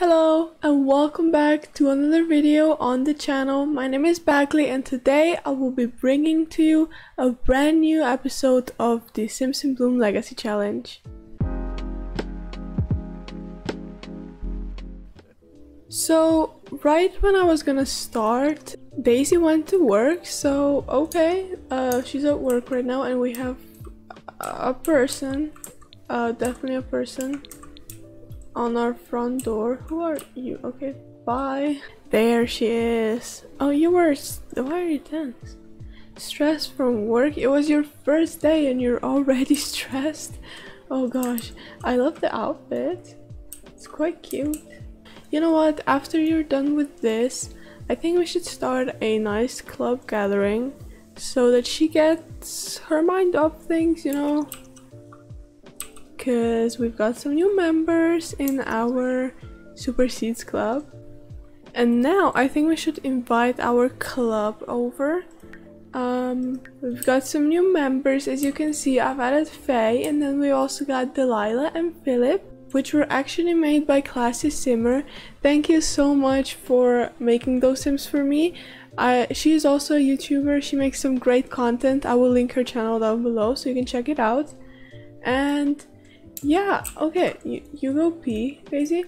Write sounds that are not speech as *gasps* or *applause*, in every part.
Hello and welcome back to another video on the channel. My name is Bagley and today I will be bringing to you a brand new episode of the Sims in Bloom Legacy Challenge. So right when I was gonna start, Daisy went to work, so okay, uh, she's at work right now and we have a person, uh, definitely a person on our front door. Who are you? Okay, bye. There she is. Oh, you were. Why are you tense? Stressed from work? It was your first day and you're already *laughs* stressed? Oh gosh, I love the outfit. It's quite cute. You know what? After you're done with this, I think we should start a nice club gathering so that she gets her mind off things, you know? Because we've got some new members in our Super Seeds Club. And now I think we should invite our club over. Um, we've got some new members as you can see I've added Faye and then we also got Delilah and Philip which were actually made by Klassysimer. Thank you so much for making those sims for me. I, she is also a YouTuber, she makes some great content. I will link her channel down below so you can check it out. And yeah, okay, you, you go pee, Daisy.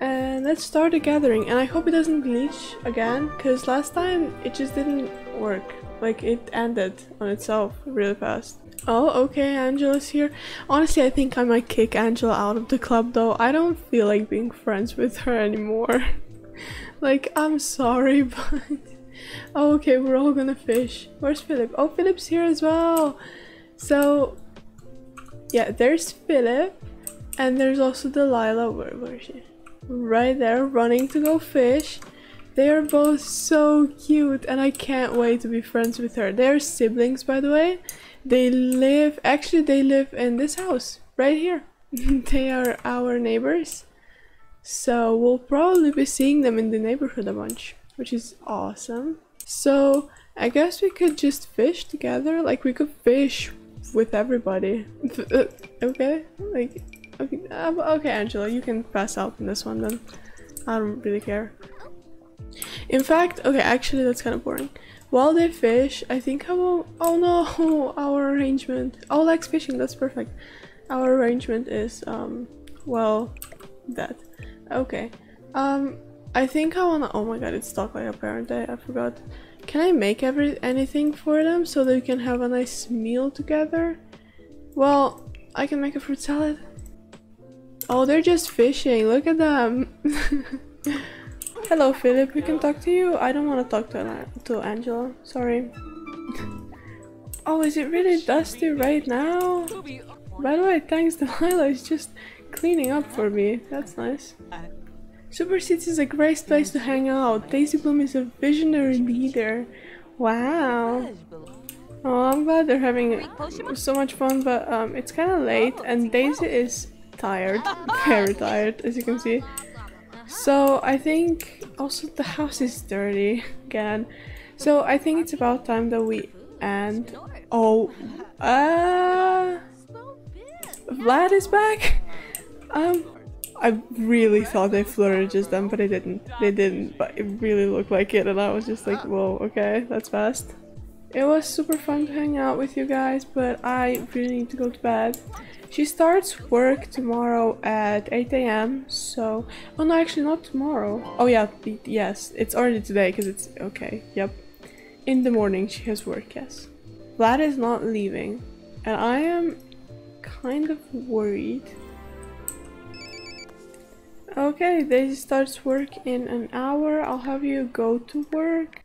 And let's start a gathering. And I hope it doesn't glitch again, because last time it just didn't work. Like, it ended on itself really fast. Oh, okay, Angela's here. Honestly, I think I might kick Angela out of the club though. I don't feel like being friends with her anymore. *laughs* like, I'm sorry, *laughs* but... oh, okay, we're all gonna fish. Where's Philip? Oh, Philip's here as well! So, yeah, there's Philip. And there's also Delilah. Where, where is she? Right there, running to go fish. They are both so cute and I can't wait to be friends with her. They're siblings, by the way. They live, actually they live in this house, right here. *laughs* they are our neighbors. So we'll probably be seeing them in the neighborhood a bunch, which is awesome. So I guess we could just fish together. Like we could fish with everybody. *laughs* okay, like, okay, uh, okay, Angela, you can pass out in this one then. I don't really care. In fact, okay, actually that's kind of boring. While they fish, I think I will- oh no, *laughs* our arrangement. Oh, Lex fishing, that's perfect. Our arrangement is, um, well, that. Okay. Um, I think I wanna- oh my god, it's stuck like a parent day, I forgot. Can I make every anything for them so they can have a nice meal together? Well, I can make a fruit salad. Oh, they're just fishing. Look at them. *laughs* Hello, Philip. We can talk to you. I don't want to talk to to Angela. Sorry. *laughs* oh, is it really dusty right now? By the way, thanks *laughs* Delilah is just cleaning up for me. That's nice. Super Seeds is a great place to hang out. Daisy Bloom is a visionary leader. Wow. Oh, I'm glad they're having so much fun, but um, it's kind of late and Daisy is tired. *laughs* Very tired, as you can see. So I think also the house is dirty again. So I think it's about time that we end. Oh, uh, Vlad is back. Um, I really thought they flirted them, but they didn't. They didn't, but it really looked like it, and I was just like, whoa, okay, that's fast. It was super fun to hang out with you guys, but I really need to go to bed. She starts work tomorrow at 8 a.m. So, oh no, actually not tomorrow. Oh yeah, yes, it's already today because it's okay. Yep, in the morning she has work. Yes, Vlad is not leaving, and I am kind of worried Okay, Daisy starts work in an hour. I'll have you go to work.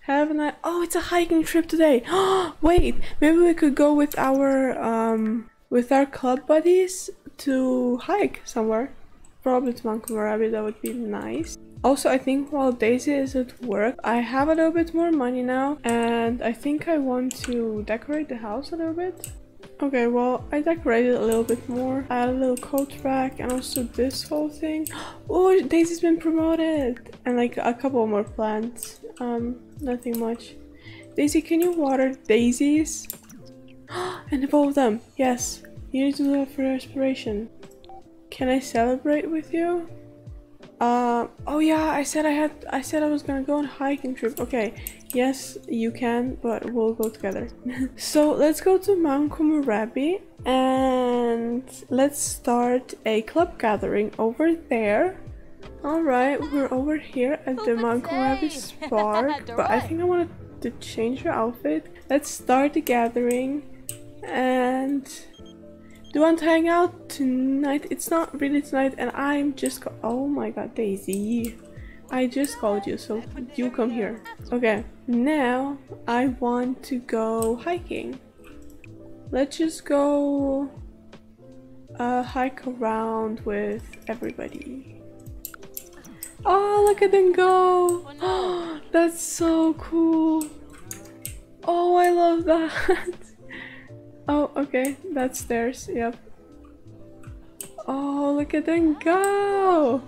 Have a night. Oh, it's a hiking trip today. *gasps* Wait, maybe we could go with our um with our club buddies to hike somewhere. Probably to Mount Komorebi. That would be nice. Also, I think while Daisy is at work, I have a little bit more money now, and I think I want to decorate the house a little bit. Okay, well, I decorated a little bit more. I had a little coat rack and also this whole thing. *gasps* Oh, Daisy's been promoted! And like a couple more plants. Um, nothing much. Daisy, can you water daisies? *gasps* and evolve them, yes. You need to do that for respiration. Can I celebrate with you? Uh, oh yeah, I said I had, I said I was gonna go on a hiking trip. Okay, yes, you can, but we'll go together. *laughs* so let's go to Mount Komorebi and let's start a club gathering over there. Alright, we're over here at the Mount Komorebi *laughs* Spark, but I think I wanted to change your outfit. Let's start the gathering and do you want to hang out tonight? It's not really tonight and I'm just oh my god Daisy I just called you so you come here. Okay now I want to go hiking. Let's just go uh, hike around with everybody. Oh look at them go. Oh, *gasps* that's so cool. Oh I love that. *laughs* Oh, okay, that's theirs, yep. Oh, look at them go!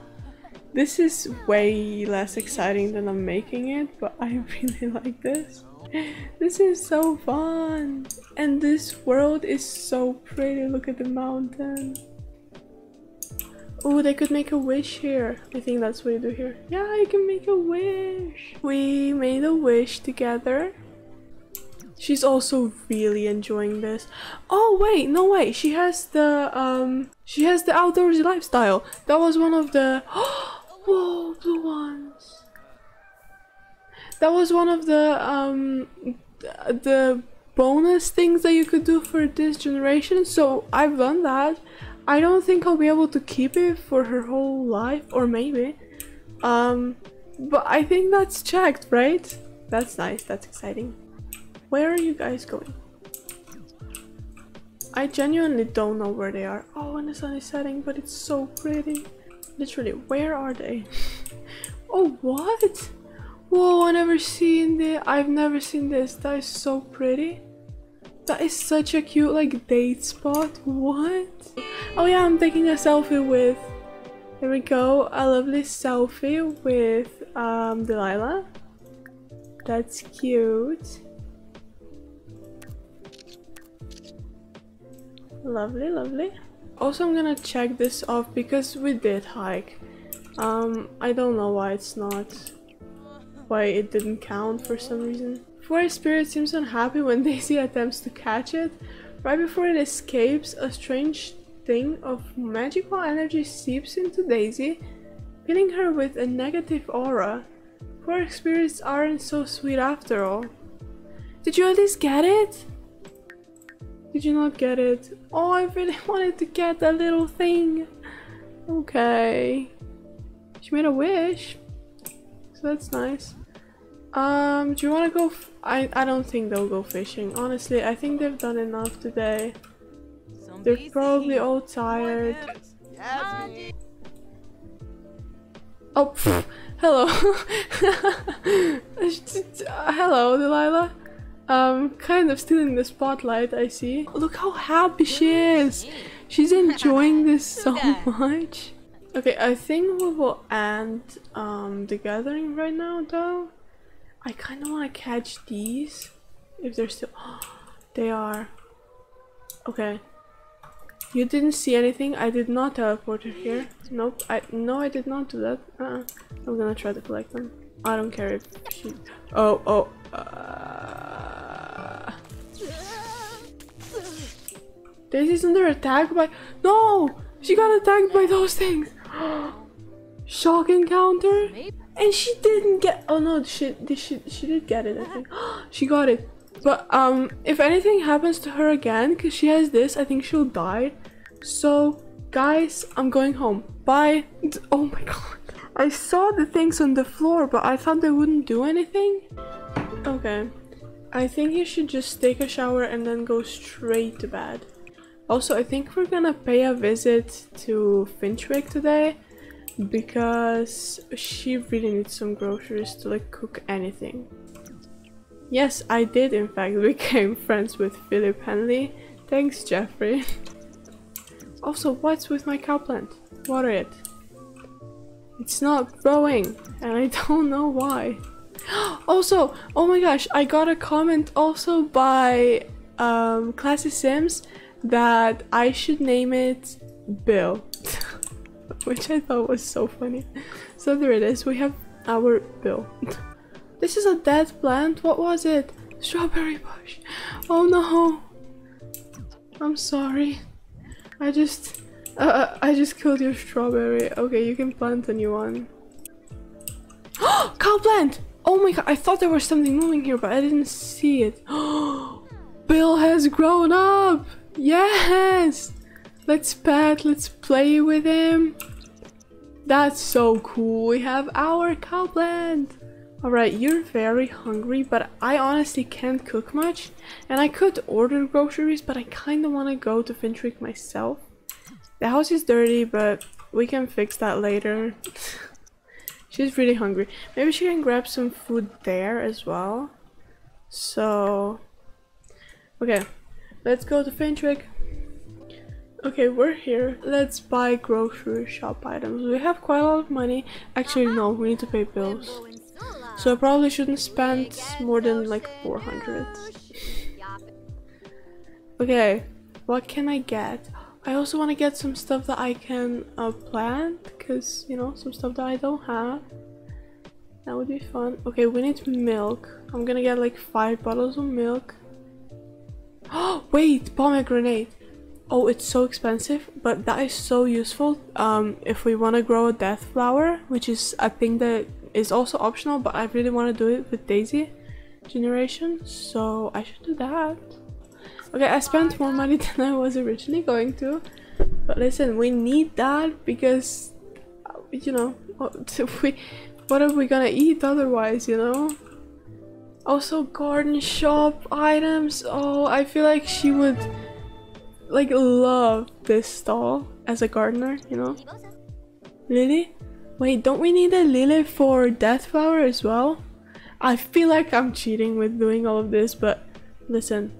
This is way less exciting than I'm making it, but I *laughs* really like this. This is so fun! And this world is so pretty, look at the mountain. Oh, they could make a wish here. I think that's what you do here. Yeah, I can make a wish! We made a wish together She's also really enjoying this. Oh wait, no way. She has the um she has the outdoorsy lifestyle. That was one of the *gasps* whoa blue ones. That was one of the um the bonus things that you could do for this generation. So I've done that. I don't think I'll be able to keep it for her whole life, or maybe. Um, but I think that's checked, right? That's nice. That's exciting. Where are you guys going? I genuinely don't know where they are. Oh, and the sun is setting, but it's so pretty. Literally, where are they? oh, what? Whoa, I never seen this. I've never seen this. That is so pretty. That is such a cute, like, date spot. What? Oh yeah, I'm taking a selfie with... Here we go. A lovely selfie with um, Delilah. That's cute. Lovely, lovely. Also, I'm gonna check this off because we did hike. Um, I don't know why it's not... Why it didn't count for some reason. Forest Spirit seems unhappy when Daisy attempts to catch it. Right before it escapes, a strange thing of magical energy seeps into Daisy, filling her with a negative aura. Forest spirits aren't so sweet after all. Did you at least get it? Did you not get it? Oh, I really *laughs* wanted to get that little thing. Okay. She made a wish. So that's nice. Um, do you want to go? I, I don't think they'll go fishing. Honestly, I think they've done enough today. They're probably all tired. Oh, pff, *laughs* hello. *laughs* hello, Delilah. Um, kind of stealing the spotlight, I see. Look how happy she is! She's enjoying *laughs* this so much. Okay, I think we will end um, the gathering right now, though. I kind of want to catch these. If they're still... *gasps* they are. Okay. You didn't see anything. I did not teleport her here. Nope. I No, I did not do that. Uh -uh. I'm gonna try to collect them. I don't care if she... Oh, oh. Uh... Daisy's under attack by- No! She got attacked by those things! *gasps* Shock encounter? And she didn't get- Oh no, she, she, she did get it, I think. *gasps* she got it. But um, if anything happens to her again, because she has this, I think she'll die. So, guys, I'm going home. Bye. Oh my god. I saw the things on the floor, but I thought they wouldn't do anything. Okay. I think you should just take a shower and then go straight to bed. Also, I think we're gonna pay a visit to Finchwick today because she really needs some groceries to like cook anything. Yes, I did in fact *laughs* became friends with Philip Henley. Thanks, Jeffrey. *laughs* also, what's with my cow plant? Water it. It's not growing and I *laughs* don't know why. *gasps* also, oh my gosh, I got a comment also by um, Classy Sims that I should name it Bill. *laughs* which I thought was so funny. So there it is, we have our bill. *laughs* this is a dead plant, what was it? Strawberry bush. Oh no. I'm sorry. I just... Uh, I just killed your strawberry. Okay, you can plant a new one. *gasps* Cow plant! Oh my god, I thought there was something moving here, but I didn't see it. *gasps* Bill has grown up! Yes! Let's pet, let's play with him. That's so cool. We have our cow plant. Alright, you're very hungry, but I honestly can't cook much. And I could order groceries, but I kinda wanna go to Finchwick myself. The house is dirty, but we can fix that later. *laughs* She's really hungry. Maybe she can grab some food there as well. So... Okay, let's go to Finchwick. Okay, we're here. Let's buy grocery shop items. We have quite a lot of money. Actually, no, we need to pay bills. So I probably shouldn't spend more than like 400. okay, what can I get? I also want to get some stuff that I can uh, plant, because, you know, some stuff that I don't have. That would be fun. Okay, we need milk. I'm gonna get like five bottles of milk. Oh, *gasps* wait, pomegranate. Oh, it's so expensive, but that is so useful um, if we want to grow a death flower, which is a thing that is also optional, but I really want to do it with Daisy generation, so I should do that. Okay, I spent more money *laughs* than I was originally going to. But listen, we need that because, you know, *laughs* we, what are we gonna eat otherwise, you know? Also, garden shop items. Oh, I feel like she would, like, love this stall as a gardener, you know? Lily? Wait, don't we need a lily for death flower as well? I feel like I'm cheating with doing all of this, but listen,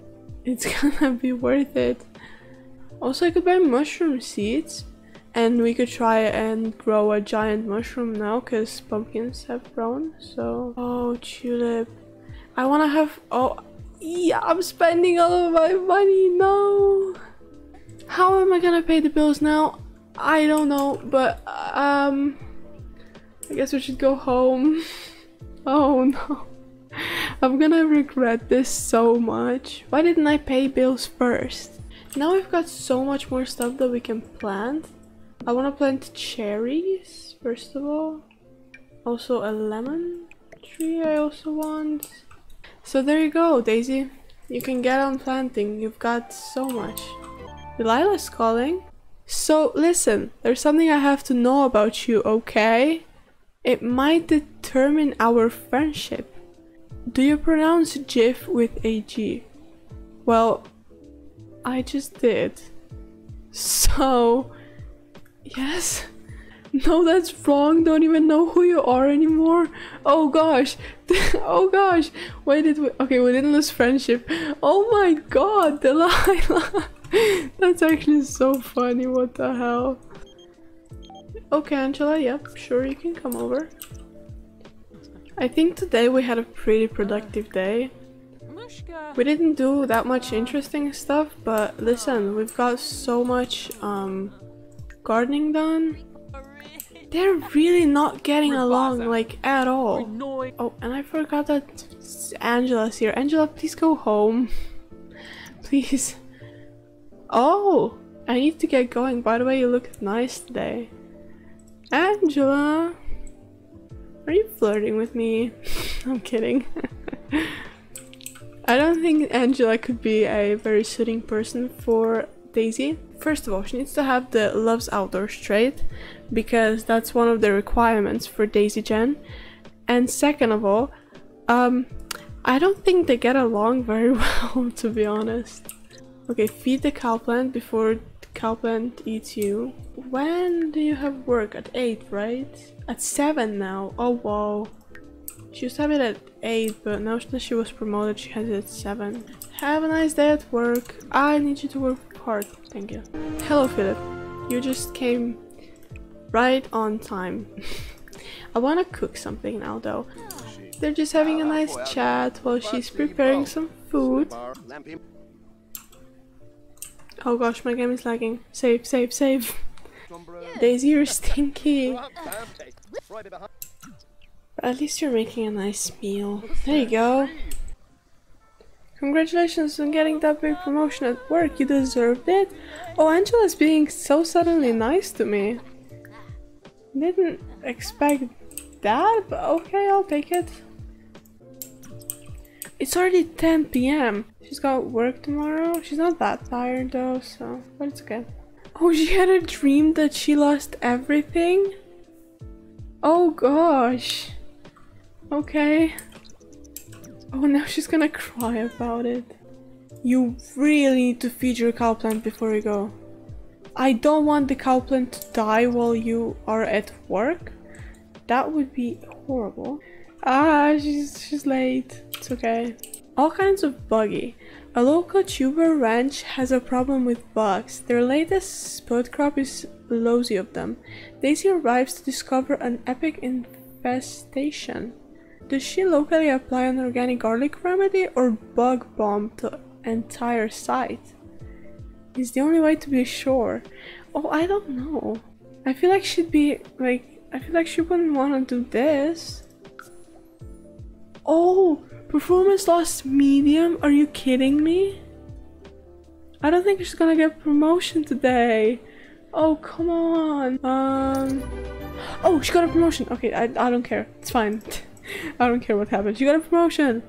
it's *laughs* gonna be worth it. Also, I could buy mushroom seeds and we could try and grow a giant mushroom now because pumpkins have grown. So, oh, tulip. I want to have, oh, yeah, I'm spending all of my money, no. How am I gonna pay the bills now? I don't know, but, um, I guess we should go home. *laughs* oh no. I'm gonna regret this so much. Why didn't I pay bills first? Now we've got so much more stuff that we can plant. I want to plant cherries, first of all. Also a lemon tree I also want. So there you go, Daisy. You can get on planting. You've got so much. Delilah's calling. So listen, there's something I have to know about you, okay? It might determine our friendship. Do you pronounce GIF with a G? Well, I just did. So, yes? *laughs* No, that's wrong. Don't even know who you are anymore. Oh gosh. *laughs* oh gosh. Why did we? Okay, we didn't lose friendship. Oh my god, Delilah. *laughs* that's actually so funny. What the hell? Okay, Angela. Yep, sure, you can come over. I think today we had a pretty productive day. We didn't do that much interesting stuff, but listen, we've got so much um, gardening done. They're really not getting along, like, at all. Oh, and I forgot that Angela's here. Angela, please go home. *laughs* please. Oh, I need to get going. By the way, you look nice today. Angela! Are you flirting with me? *laughs* I'm kidding. *laughs* I don't think Angela could be a very suiting person for Daisy. First of all, she needs to have the loves outdoors trait because that's one of the requirements for Daisy Gen. And second of all, um, I don't think they get along very *laughs* well, to be honest. Okay, feed the cow plant before plant eats you. When do you have work? At 8, right? At 7 now. Oh wow. She used to have it at 8, but now that she was promoted, she has it at 7. Have a nice day at work. I need you to work hard. Thank you. Hello, Philip. You just came right on time. *laughs* I want to cook something now, though. They're just having a nice chat while she's preparing some food. Oh gosh, my game is lagging. Save, save, save. Daisy, you're *laughs* stinky. But at least you're making a nice meal. There you go. Congratulations on getting that big promotion at work. You deserved it. Oh, Angela's being so suddenly nice to me. Didn't expect that, but okay, I'll take it. It's already 10 p.m. She's got work tomorrow. She's not that tired though, so but it's okay. Oh, she had a dream that she lost everything? Oh gosh. Okay. Oh, now she's gonna cry about it. You really need to feed your cow plant before you go. I don't want the cow plant to die while you are at work. That would be horrible. Ah, she's, she's late. It's okay. All kinds of buggy. A local tuber ranch has a problem with bugs. Their latest spud crop is lousy of them. Daisy arrives to discover an epic infestation. Does she locally apply an organic garlic remedy or bug bomb the entire site? Is the only way to be sure. Oh, I don't know. I feel like she'd be like I feel like she wouldn't want to do this. Oh, performance lost medium? Are you kidding me? I don't think she's gonna get promotion today. Oh, come on. Um. Oh, she got a promotion. Okay, I, I don't care. It's fine. *laughs* I don't care what happened. She got a promotion.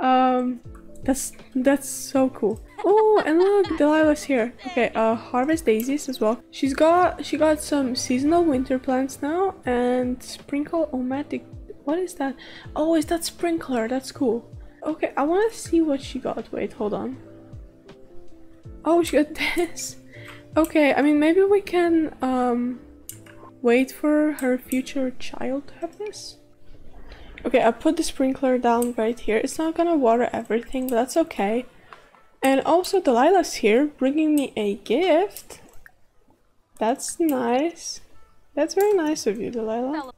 Um, that's that's so cool. Oh, and look, Delilah's here. Okay, uh, harvest daisies as well. She's got she got some seasonal winter plants now and sprinkle omatic what is that? Oh, is that sprinkler? That's cool. Okay, I want to see what she got. Wait, hold on. Oh, she got *laughs* this. Okay, I mean, maybe we can um, wait for her future child to have this. Okay, I put the sprinkler down right here. It's not gonna water everything, but that's okay. And also Delilah's here, bringing me a gift. That's nice. That's very nice of you, Delilah.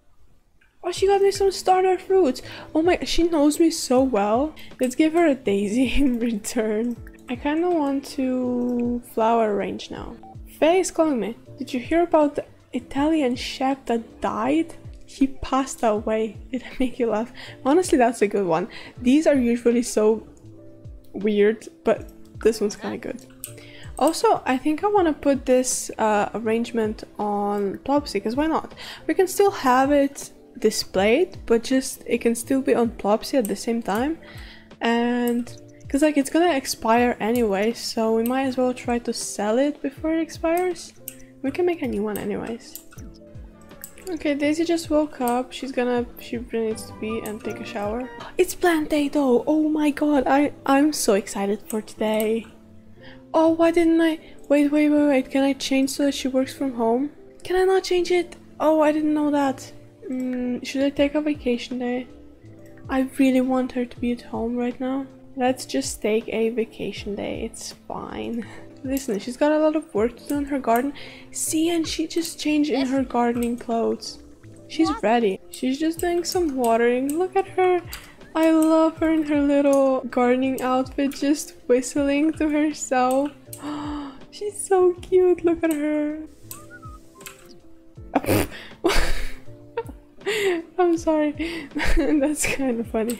Oh, she got me some starter fruits. Oh my, she knows me so well. Let's give her a daisy *laughs* in return. I kind of want to flower arrange now. Faye is calling me. Did you hear about the Italian chef that died? He passed away. *laughs* It make you laugh. Honestly, that's a good one. These are usually so weird, but this one's kind of good. Also, I think I want to put this uh, arrangement on Plopsy, because why not? We can still have it displayed, but just it can still be on Plopsy at the same time. And because like it's gonna expire anyway, so we might as well try to sell it before it expires. We can make a new one anyways. Okay, Daisy just woke up. She's gonna, she really needs to be and take a shower. It's plant day though! Oh my god, I, I'm so excited for today. Oh, why didn't I? Wait, wait, wait, wait. Can I change so that she works from home? Can I not change it? Oh, I didn't know that. Mm, should I take a vacation day? I really want her to be at home right now. Let's just take a vacation day. It's fine. *laughs* Listen, she's got a lot of work to do in her garden. See, and she just changed in her gardening clothes. She's ready. She's just doing some watering. Look at her. I love her in her little gardening outfit, just whistling to herself. *gasps* she's so cute. Look at her. *laughs* *laughs* *laughs* I'm sorry. *laughs* That's kind of funny.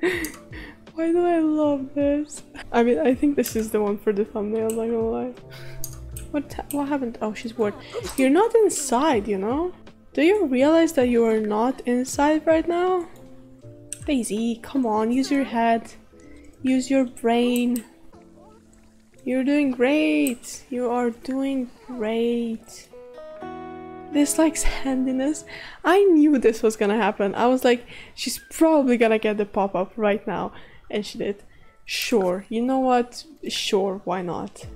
*laughs* Why do I love this? I mean, I think this is the one for the thumbnail, I'm not gonna lie. What, what happened? Oh, she's bored. You're not inside, you know? Do you realize that you are not inside right now? Daisy, come on, use your head. Use your brain. You're doing great. You are doing great dislikes handiness. I knew this was gonna happen. I was like, she's probably gonna get the pop-up right now. And she did. Sure, you know what? Sure, why not?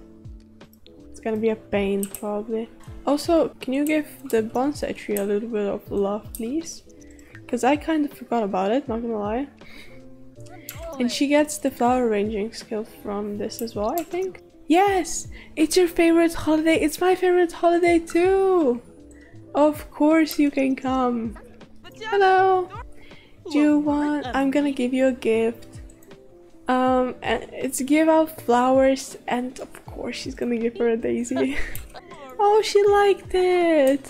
It's gonna be a pain, probably. Also, can you give the bonsai tree a little bit of love, please? Because I kind of forgot about it, not gonna lie. And she gets the flower arranging skill from this as well, I think. Yes! It's your favorite holiday! It's my favorite holiday too! Of course you can come. Hello. Do you want? I'm gonna give you a gift. Um, and it's give out flowers, and of course she's gonna give her a daisy. *laughs* Oh, she liked it.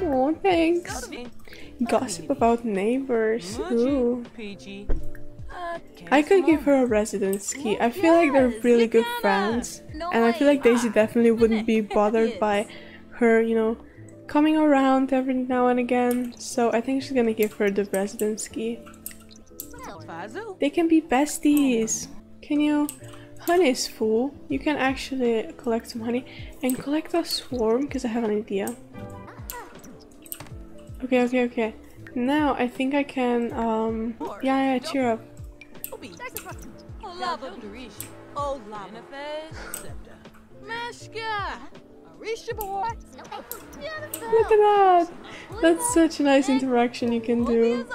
Oh, thanks. Gossip about neighbors. Ooh. I could give her a residence key. I feel like they're really good friends. And I feel like Daisy definitely wouldn't be bothered by her, you know, coming around every now and again. So I think she's gonna give her the residence key. They can be besties. Can you? Honey is full. You can actually collect some honey and collect a swarm because I have an idea. Okay, okay, okay. Now I think I can. Um. Yeah, yeah. Cheer up. Look at that! That's such a nice interaction you can do.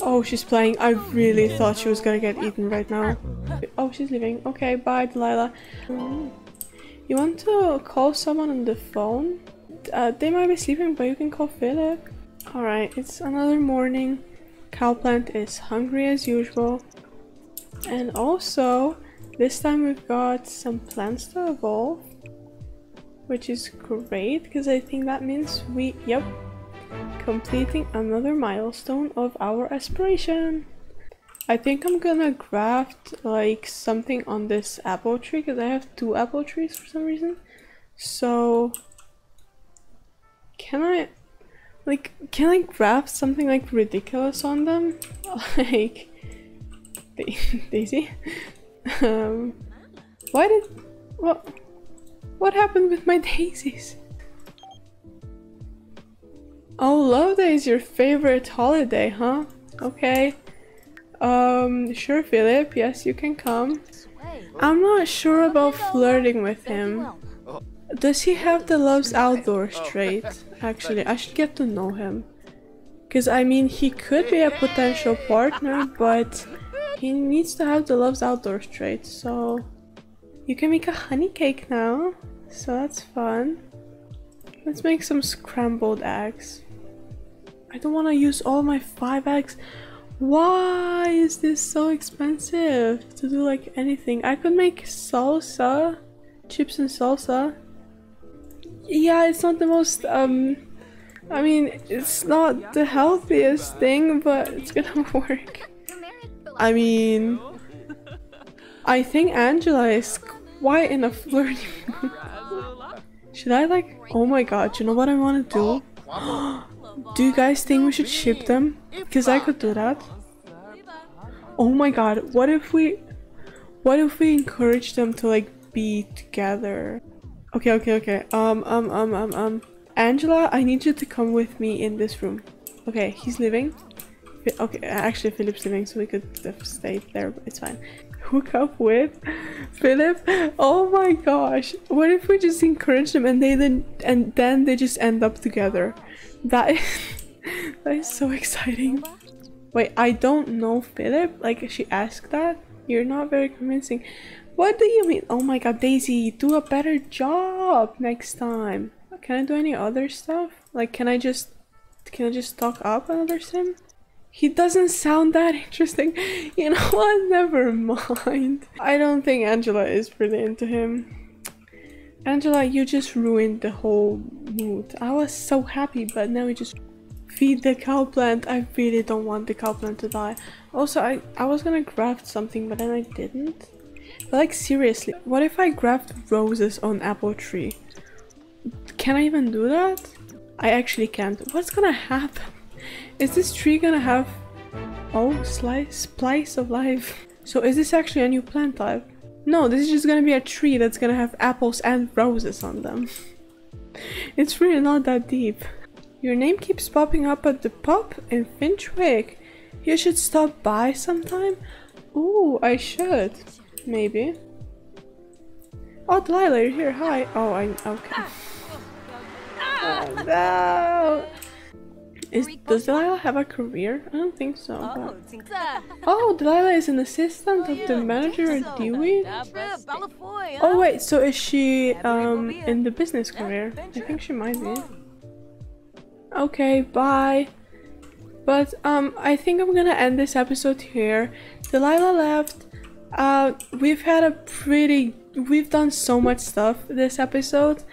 Oh, she's playing. I really thought she was gonna get eaten right now. Oh, she's leaving. Okay, bye, Delilah. You want to call someone on the phone? Uh, they might be sleeping, but you can call Philip. Alright, it's another morning. Cowplant is hungry as usual. And also, this time we've got some plants to evolve. Which is great, because I think that means we, yep, completing another milestone of our aspiration. I think I'm gonna graft like something on this apple tree because I have two apple trees for some reason. So can I like can I graft something like ridiculous on them? *laughs* like *laughs* Daisy? *laughs* um why did what what happened with my daisies? Oh, Love Day is your favorite holiday, huh? Okay. Um, sure, Philip. Yes, you can come. I'm not sure about flirting with him. Does he have the loves outdoors trait? Actually, I should get to know him. Because, I mean, he could be a potential partner, but he needs to have the loves outdoors trait, so... You can make a honey cake now, so that's fun. Let's make some scrambled eggs. I don't want to use all my 5 eggs. Why is this so expensive to do like anything? I could make salsa, chips and salsa. Yeah, it's not the most, um, I mean, it's not the healthiest thing, but it's gonna *laughs* work. I mean, I think Angela is quite in a flirty Should I like, oh my god, you know what I want to do? *gasps* Do you guys think we should ship them? Because I could do that. Oh my god, what if we... What if we encourage them to like be together? Okay, okay, okay. Um, um, um, um, um. Angela, I need you to come with me in this room. Okay, he's leaving. Okay, actually Philip's leaving so we could stay there, but it's fine. Hook up with Philip? Oh my gosh. What if we just encourage them and they then and then they just end up together? That is, *laughs* that is so exciting. Wait, I don't know Philip? Like, she asked that? You're not very convincing. What do you mean? Oh my god, Daisy, do a better job next time. Can I do any other stuff? Like, can I just... Can I just talk up another sim? He doesn't sound that interesting. *laughs* You know what? *laughs* Never mind. I don't think Angela is really into him. Angela, you just ruined the whole mood. I was so happy, but now we just feed the cow plant. I really don't want the cow plant to die. Also, I, I was gonna graft something, but then I didn't. But like, seriously, what if I graft roses on apple tree? Can I even do that? I actually can't. What's gonna happen? Is this tree gonna have... Oh, slice, splice of life. So is this actually a new plant type? No, this is just gonna be a tree that's gonna have apples and roses on them. it's really not that deep. Your name keeps popping up at the pub in Finchwick. You should stop by sometime? Ooh, I should. Maybe. Oh, Delilah, you're here. Hi. Oh, I... okay. Ah! Oh, no! Is, does Delilah have a career? I don't think so. Oh, oh, Delilah is an assistant of the manager at Dewey? Oh wait, so is she um in the business career? I think she might be. Okay, bye. But um, I think I'm gonna end this episode here. Delilah left. Uh, we've had a pretty, we've done so much stuff this episode.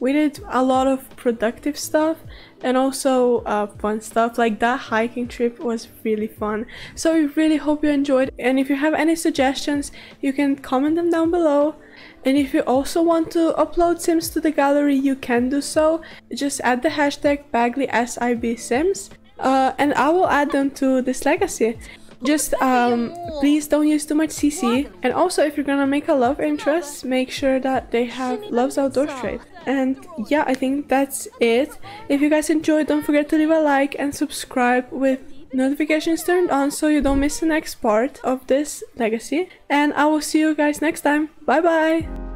we did a lot of productive stuff and also uh, fun stuff. Like that hiking trip was really fun. So we really hope you enjoyed. And if you have any suggestions you can comment them down below. And if you also want to upload sims to the gallery you can do so. Just add the hashtag bagley_sib_sims uh, and I will add them to this legacy just um, please don't use too much CC. And also, if you're gonna make a love interest, make sure that they have Love's Outdoor trait. And yeah, I think that's it. If you guys enjoyed, don't forget to leave a like and subscribe with notifications turned on so you don't miss the next part of this legacy. And I will see you guys next time. Bye bye!